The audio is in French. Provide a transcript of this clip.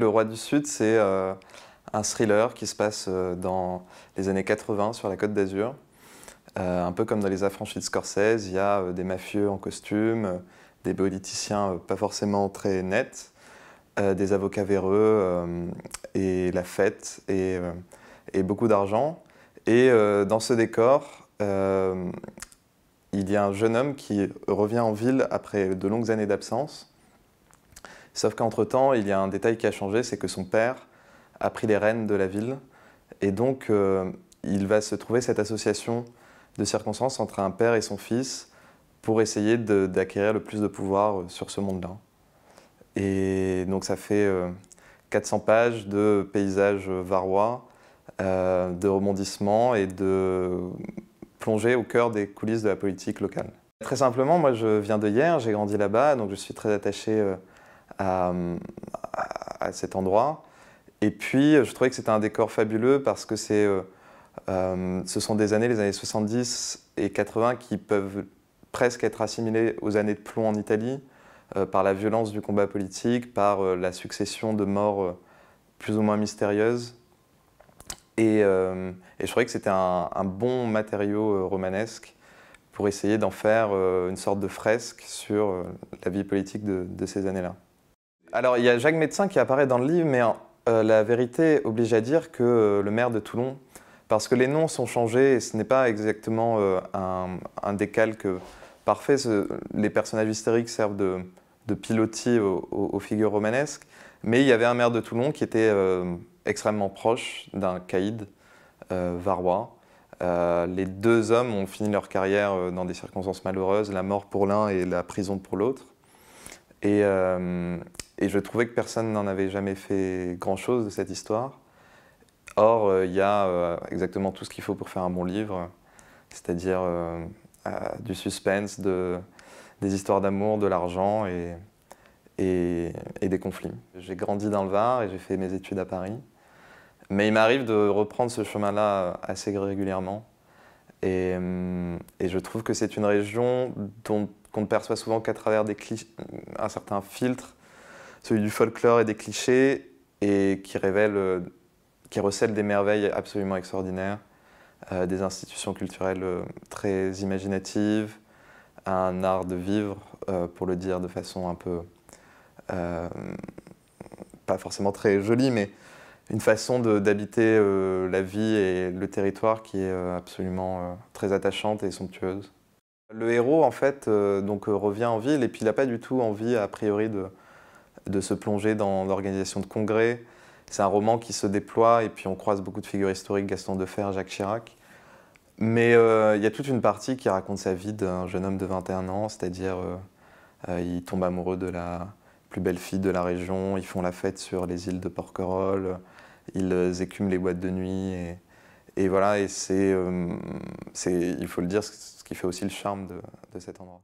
Le Roi du Sud, c'est un thriller qui se passe dans les années 80 sur la Côte d'Azur. un peu comme dans Les Affranchis de Scorsese, il y a des mafieux en costume, des politiciens pas forcément très nets, des avocats véreux et la fête et beaucoup d'argent. Et dans ce décor, il y a un jeune homme qui revient en ville après de longues années d'absence. Sauf qu'entre-temps, il y a un détail qui a changé, c'est que son père a pris les rênes de la ville. Et donc, euh, il va se trouver cette association de circonstances entre un père et son fils pour essayer d'acquérir le plus de pouvoir euh, sur ce monde-là. Et donc, ça fait 400 euh, pages de paysages varois, de rebondissements et de plonger au cœur des coulisses de la politique locale. Très simplement, moi je viens de hier, j'ai grandi là-bas, donc je suis très attaché euh, à, cet endroit. Et puis je trouvais que c'était un décor fabuleux parce que c'est, euh, euh, ce sont des années, les années 70 et 80, qui peuvent presque être assimilées aux années de plomb en Italie, par la violence du combat politique, par la succession de morts plus ou moins mystérieuses. Euh, et, je trouvais que c'était un, bon matériau euh, romanesque pour essayer d'en faire euh, une sorte de fresque sur la vie politique de, ces années-là. Alors il y a Jacques Médecin qui apparaît dans le livre, mais la vérité oblige à dire que le maire de Toulon, parce que les noms sont changés ce n'est pas exactement un, décalque parfait, les personnages historiques servent de, pilotis aux, figures romanesques, mais il y avait un maire de Toulon qui était extrêmement proche d'un caïd euh, varois. Euh, les deux hommes ont fini leur carrière euh, dans des circonstances malheureuses, la mort pour l'un et la prison pour l'autre. Et, et, je trouvais que personne n'en avait jamais fait grand-chose de cette histoire. Or, il y a exactement tout ce qu'il faut pour faire un bon livre, c'est-à-dire du suspense, de, des histoires d'amour, de l'argent et, des conflits. J'ai grandi dans le Var et j'ai fait mes études à Paris. Mais il m'arrive de reprendre ce chemin-là assez régulièrement. Et, je trouve que c'est une région qu'on ne perçoit souvent qu'à travers un certain filtre, celui du folklore et des clichés, et qui révèle, qui recèle des merveilles absolument extraordinaires, euh, des institutions culturelles euh, très imaginatives, un art de vivre, euh, pour le dire de façon un peu, pas forcément très jolie, mais une façon d'habiter euh, la vie et le territoire qui est euh, absolument euh, très attachante et somptueuse. Le héros, en fait, donc, revient en ville et puis il n'a pas du tout envie, a priori, de, de se plonger dans l'organisation de congrès. C'est un roman qui se déploie et puis on croise beaucoup de figures historiques, Gaston Defer, Jacques Chirac. Mais il y a toute une partie qui raconte sa vie d'un jeune homme de 21 ans, c'est-à-dire il tombe amoureux de la plus belle fille de la région, ils font la fête sur les îles de Porquerolles, ils euh, écument les boîtes de nuit. Et, voilà, et c'est, euh, il faut le dire, ce qui fait aussi le charme de cet endroit.